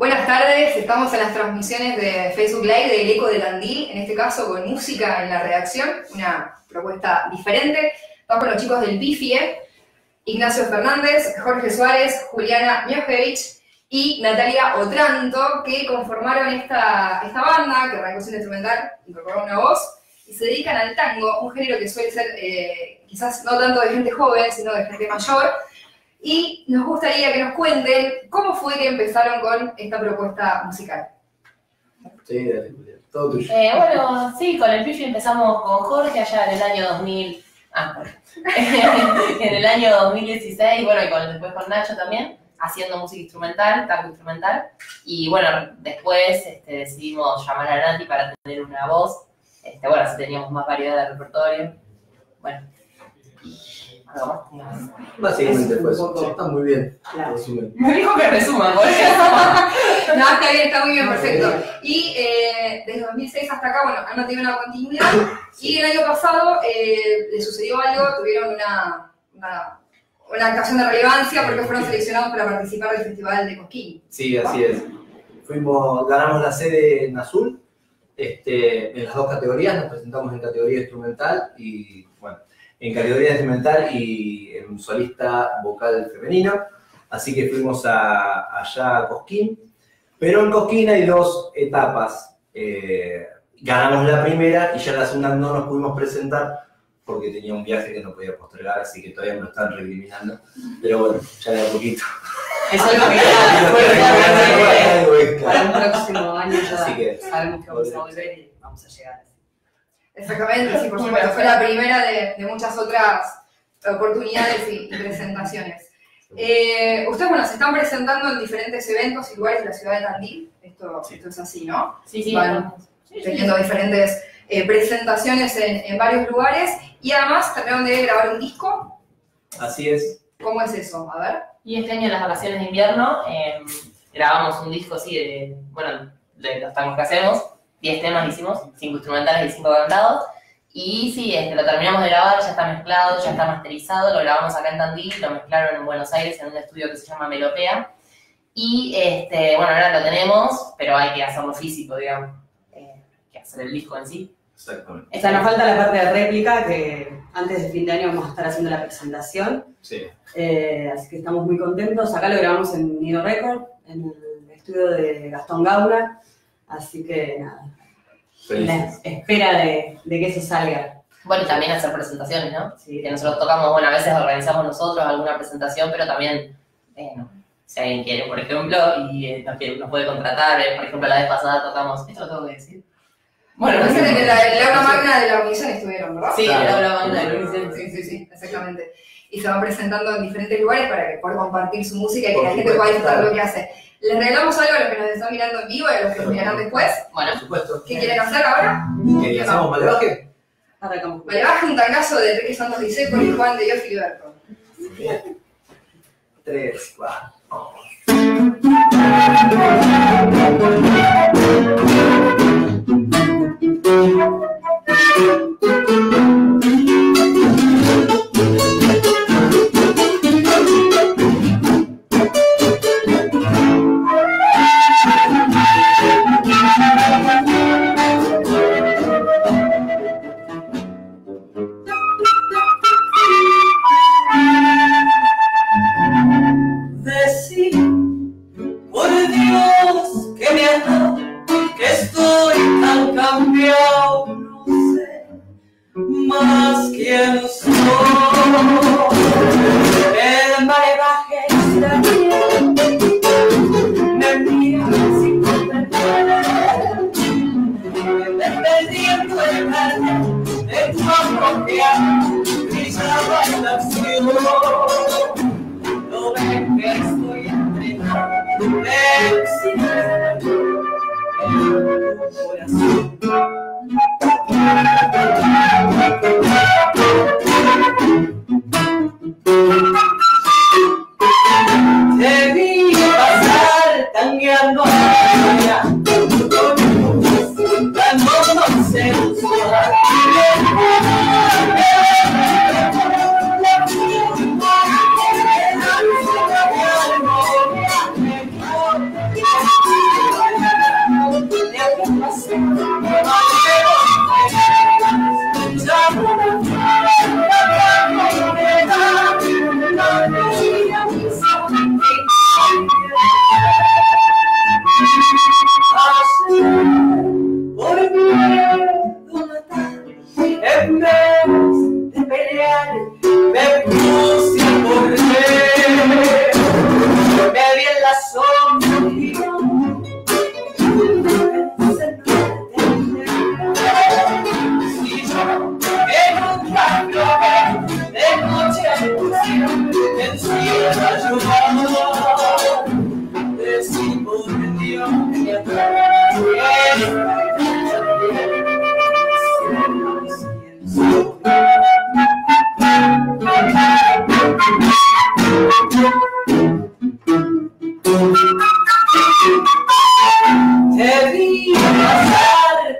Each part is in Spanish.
Buenas tardes, estamos en las transmisiones de Facebook Live del Eco de Tandil, en este caso con música en la redacción, una propuesta diferente. Estamos con los chicos del Bifie, Ignacio Fernández, Jorge Suárez, Juliana Miojevich y Natalia Otranto, que conformaron esta, esta banda, que arrancó siendo instrumental, incorporó una voz, y se dedican al tango, un género que suele ser eh, quizás no tanto de gente joven, sino de gente mayor, y nos gustaría que nos cuenten cómo fue que empezaron con esta propuesta musical. Sí, dale, todo tuyo. Eh, bueno, sí, con el Pifi empezamos con Jorge allá en el año 2000. Ah, bueno. en el año 2016, bueno, y con, después con Nacho también, haciendo música instrumental, tango instrumental. Y bueno, después este, decidimos llamar a Nati para tener una voz. Este, bueno, así teníamos más variedad de repertorio. Bueno. Básicamente fue eso. Sí, está muy bien. Claro. Me dijo que resuma, por eso. No, está bien, está muy bien, perfecto. Y eh, desde 2006 hasta acá, bueno, han mantenido una continuidad. Y el año pasado eh, le sucedió algo, tuvieron una, una, una actuación de relevancia porque fueron seleccionados para participar del Festival de Cosquín. Sí, así es. Fuimos, ganamos la sede en azul, este, en las dos categorías, nos presentamos en categoría instrumental y, bueno, en categoría instrumental y en solista vocal femenino. Así que fuimos a, allá a Cosquín. Pero en Cosquín hay dos etapas. Eh, ganamos la primera y ya la segunda no nos pudimos presentar porque tenía un viaje que no podía postergar, así que todavía me lo están recriminando. Pero bueno, ya de a poquito. Es algo que para un próximo año ya sabemos que vamos a volver y vamos a llegar. Exactamente, sí, por supuesto. Fue la primera de, de muchas otras oportunidades y, y presentaciones. Eh, ustedes, bueno, se están presentando en diferentes eventos y lugares de la ciudad de Tandil. Esto, Sí. esto es así, ¿no? Sí, sí. Sí, sí. Teniendo diferentes eh, presentaciones en, en varios lugares. Y además terminaron de grabar un disco. Así es. ¿Cómo es eso? A ver. Y este año en las vacaciones de invierno eh, grabamos un disco así de, bueno, de los tangos que hacemos, 10 temas hicimos, 5 instrumentales y 5 cantados. Y sí, este, lo terminamos de grabar, ya está mezclado, ya está masterizado, lo grabamos acá en Tandil, lo mezclaron en Buenos Aires en un estudio que se llama Melopea. Y este, bueno, ahora lo tenemos, pero hay que hacerlo físico, digamos, eh, que hacer el disco en sí. Exactamente. O sea, nos falta la parte de réplica, que antes de fin de año vamos a estar haciendo la presentación. Sí. Eh, así que estamos muy contentos. Acá lo grabamos en Nido Record, en el estudio de Gastón Gauna. Así que nada, en la espera de, de que eso salga. Bueno, y también hacer presentaciones, ¿no? Sí, que nosotros tocamos, bueno, a veces organizamos nosotros alguna presentación, pero también, eh, no, si alguien quiere, por ejemplo, y eh, nos, quiere- nos puede contratar, eh, por ejemplo, la vez pasada tocamos, esto lo tengo que decir. Bueno, Bueno, parece que la, el aula magna de la Unición estuvieron, ¿verdad? Sí, Claro. el aula magna de Luis, Sí, sí, sí, exactamente. Y se van presentando en diferentes lugares para que puedan compartir su música y que la gente pueda disfrutar lo que hace. Les regalamos algo a los que nos están mirando en vivo y a los que nos mirarán después. Bueno, Por supuesto. ¿Qué quieren hacer ahora? ¿Que hacemos malevaje? baja un tangazo de Enrique Santos Diseco y Juan de Dios Filiberto. Bien. Tres, cuatro.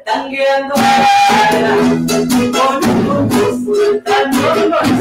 Tangueando, con un gusto tan doloroso.